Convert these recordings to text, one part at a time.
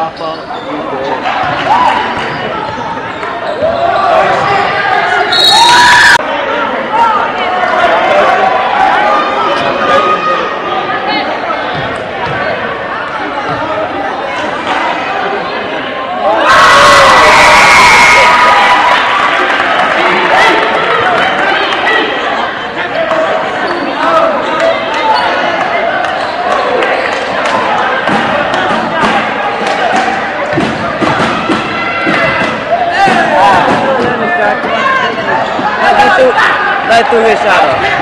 Papa, you go. é tudo,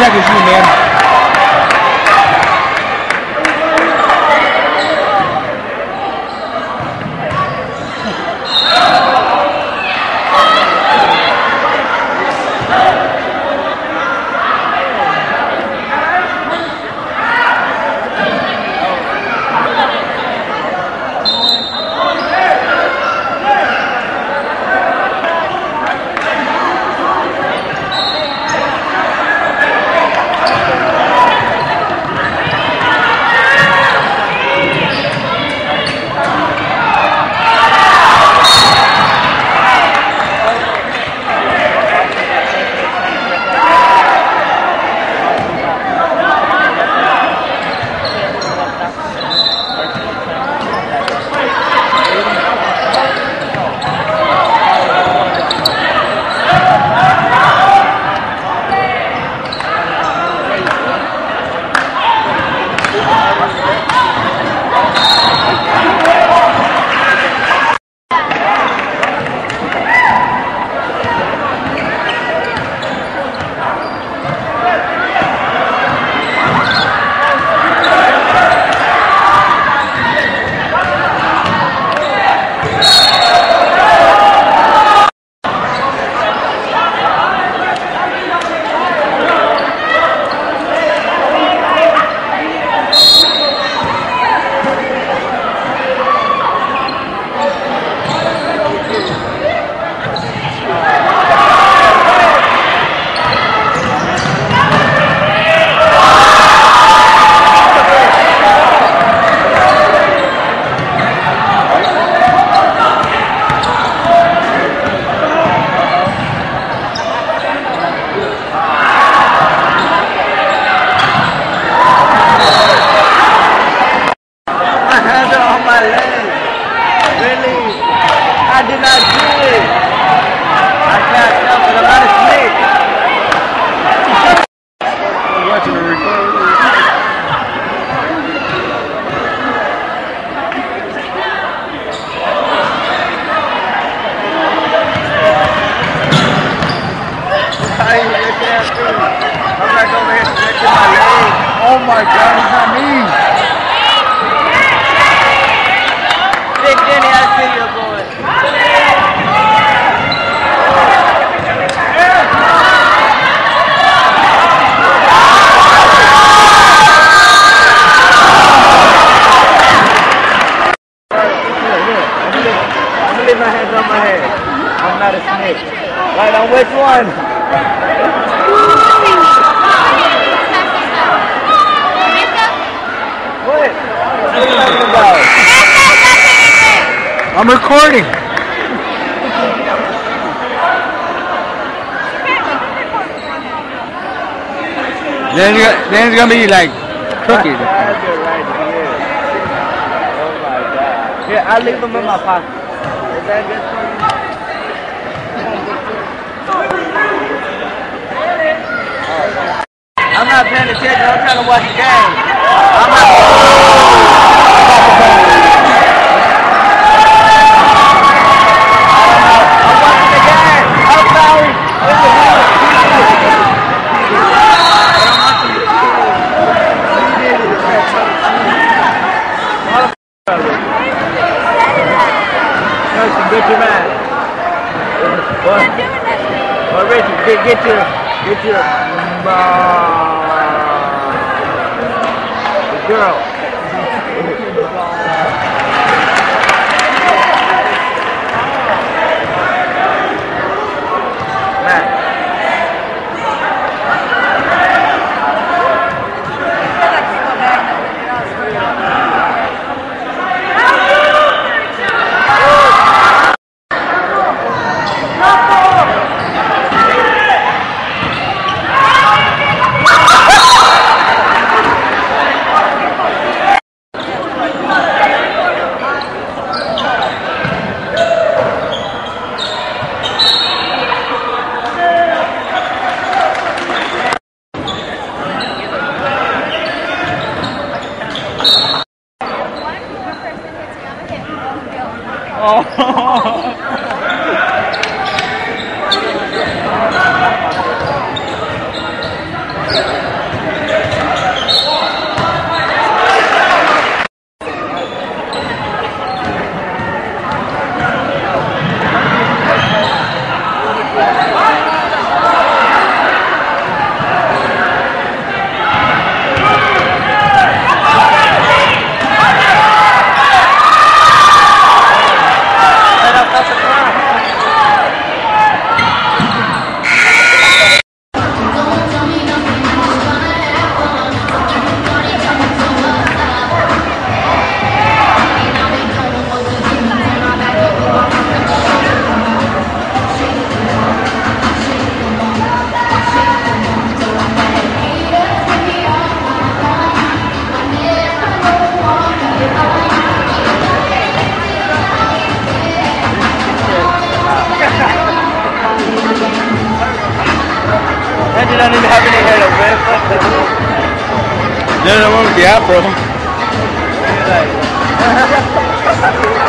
like to see did not do it. I passed out for My hands on my head. I'm not a snitch. Right on which one? What? What are you talking about? I'm recording. Then, you- then it's gonna be like crooked. Oh my god. Here, I'll leave them in my pocket. I'm not paying attention. I'm trying to watch the game. Get, get your, get your, uh, the girl. No, one with afro. Like,